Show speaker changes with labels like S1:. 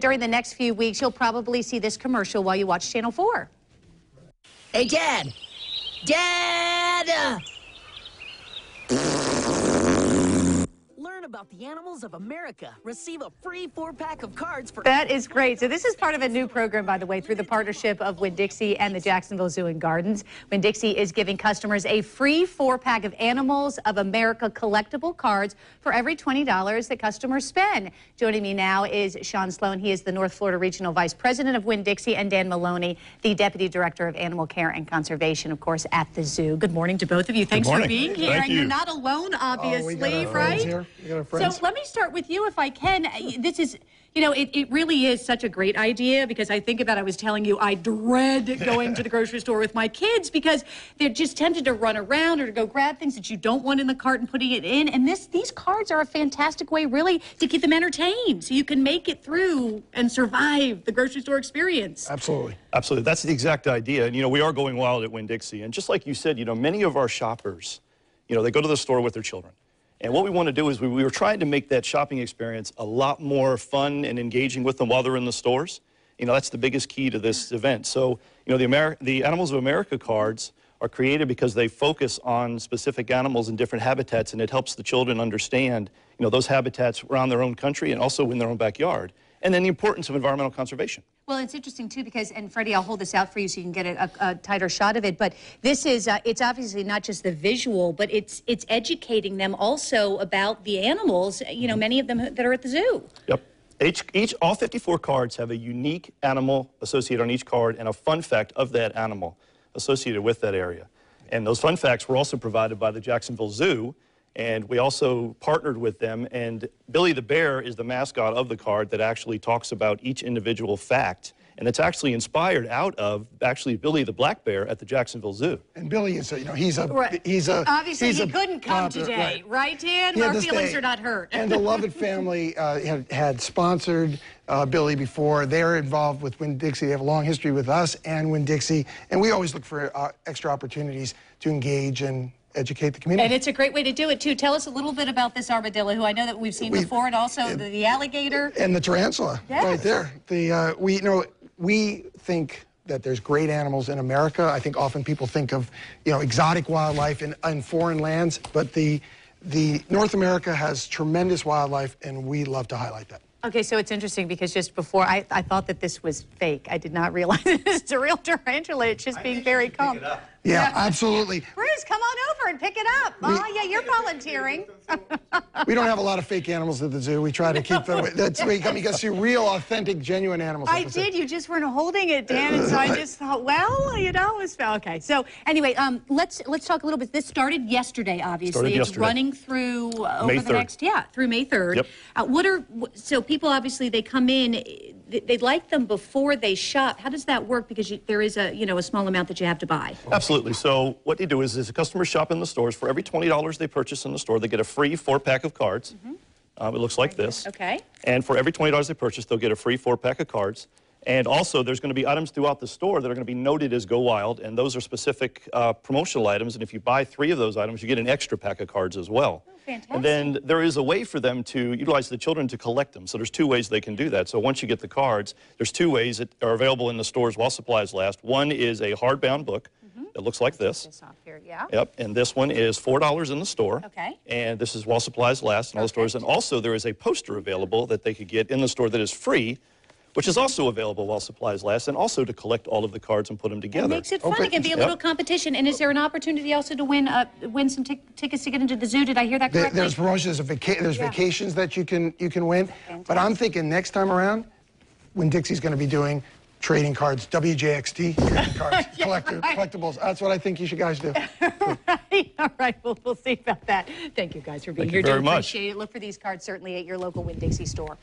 S1: that during the next few weeks, you'll probably see this commercial while you watch Channel 4.
S2: Hey, Dad. Dad! Learn about the animals of America. Receive a free four pack of cards for.
S1: That is great. So this is part of a new program, by the way, through the partnership of Winn-Dixie and the Jacksonville Zoo and Gardens. Winn-Dixie is giving customers a free four-pack of Animals of America collectible cards for every $20 that customers spend. Joining me now is Shawn Sloan. He is the North Florida Regional Vice President of Winn-Dixie, and Dan Maloney, the Deputy Director of Animal Care and Conservation, of course, at the zoo. Good morning to both of you. Thanks for being here.
S3: Thank
S1: and you're not alone, obviously,
S4: got our friends
S1: right?
S4: here. We got our
S1: So let me start with you, if I can. Uh, this is, you know, it, it really is such a great idea because I think about, I was telling you, I dread going to the grocery store with my kids because they're just tempted to run around or to go grab things that you don't want in the cart and putting it in. And this, these cards are a fantastic way, really, to keep them entertained so you can make it through and survive the grocery store experience.
S4: Absolutely.
S3: Absolutely. That's the exact idea. And, you know, we are going wild at Winn-Dixie. And just like you said, you know, many of our shoppers, you know, they go to the store with their children. And what we want to do is we, we were trying to make that shopping experience a lot more fun and engaging with them while they're in the stores. You know, that's the biggest key to this event. So, you know, the, Ameri- the Animals of America cards are created because they focus on specific animals in different habitats, and it helps the children understand, you know, those habitats around their own country and also in their own backyard. And then the importance of environmental conservation.
S1: Well, it's interesting too because, and Freddie, I'll hold this out for you so you can get a, a, a tighter shot of it. But this is, uh, it's obviously not just the visual, but it's it's educating them also about the animals. You know, many of them that are at the zoo.
S3: Yep. Each, each, all 54 cards have a unique animal associated on each card and a fun fact of that animal associated with that area. And those fun facts were also provided by the Jacksonville Zoo, and we also partnered with them. And Billy the Bear is the mascot of the card that actually talks about each individual fact. And it's actually inspired out of actually Billy the Black Bear at the Jacksonville Zoo.
S4: And Billy is, a, you know, he's a, he's a.
S1: Obviously,
S4: he's
S1: he
S4: a
S1: couldn't come
S4: popular-
S1: today, right, Dan? Our feelings
S4: stay.
S1: are not hurt.
S4: and the Lovett family uh, had, had sponsored uh, Billy before. They're involved with Winn Dixie. They have a long history with us and Winn Dixie. And we always look for uh, extra opportunities to engage and educate the community.
S1: And it's a great way to do it too. Tell us a little bit about this armadillo, who I know that we've seen
S4: We-
S1: before, and also the, the alligator.
S4: and the tarantula
S1: Yes.
S4: right there. The uh, we you know we think that there's great animals in America. I think often people think of you know exotic wildlife in, in foreign lands, but the the North America has tremendous wildlife, and we love to highlight that.
S1: Okay, so it's interesting because just before I, I thought that this was fake. I did not realize it's a real tarantula. It's just being very calm.
S4: Yeah, absolutely.
S1: Bruce, come on over and pick it up. Oh, yeah, you're volunteering.
S4: We don't have a lot of fake animals at the zoo. We try to keep them. That's where you come. You can see real, authentic, genuine animals.
S1: I
S4: the zoo.
S1: did. You just weren't holding it, Dan, and so I just thought, well, you know, it was okay. So anyway, um, let's let's talk a little bit. This started yesterday, obviously.
S3: Started
S1: it's
S3: yesterday.
S1: running through uh,
S3: May
S1: over the
S3: 3rd.
S1: next yeah through May third.
S3: Yep.
S1: Uh, what are so people obviously they come in. They, they like them before they shop. How does that work? Because you, there is a you know a small amount that you have to buy.
S3: Absolutely. So what they do is, is a customer shop in the stores. For every $20 they purchase in the store, they get a free four-pack of cards. Um, it looks like this.
S1: Okay.
S3: And for every $20 they purchase, they'll get a free four-pack of cards. And also, there's going to be items throughout the store that are going to be noted as Go Wild, and those are specific uh, promotional items. And if you buy three of those items, you get an extra pack of cards as well.
S1: fantastic.
S3: And then there is a way for them to utilize the children to collect them. So there's two ways they can do that. So once you get the cards, there's two ways that are available in the stores while supplies last. One is a hardbound book that looks like this.
S1: This off here, yeah.
S3: Yep, and this one is four dollars in the store.
S1: Okay.
S3: And this is while supplies last in all the stores. And also there is a poster available that they could get in the store that is free, which is also available while supplies last, and also to collect all of the cards and put them together.
S1: It makes it fun.
S4: Okay.
S1: It can be a
S3: Yep.
S1: little competition. And is there an opportunity also to win uh, win some tickets to get into the zoo? Did I hear that correctly?
S4: There's promotions, there's, vaca- there's
S1: Yeah.
S4: vacations that you can you can win. But I'm thinking next time around, Winn-Dixie's going to be doing trading cards, WJXT trading cards, collector,
S1: right.
S4: collectibles. That's what I think you should guys do.
S1: right. All right. Well, we'll see about that. Thank you guys for being
S3: Thank
S1: here.
S3: you very
S1: Do
S3: much.
S1: appreciate it. Look for these cards certainly at your local Winn Dixie store.